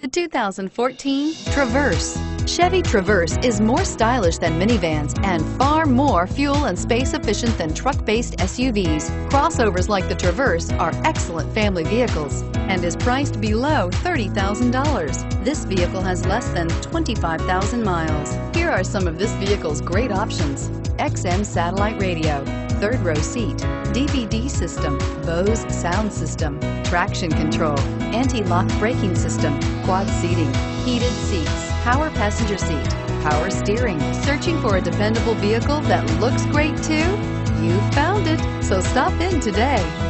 The 2014 Traverse. Chevy Traverse is more stylish than minivans and far more fuel and space efficient than truck-based SUVs. Crossovers like the Traverse are excellent family vehicles and is priced below $30,000. This vehicle has less than 25,000 miles. Here are some of this vehicle's great options. XM satellite radio, third row seat, DVD system, Bose sound system, traction control, anti-lock braking system, quad seating, heated seats, power passenger seat, power steering. Searching for a dependable vehicle that looks great too? You found it, so stop in today.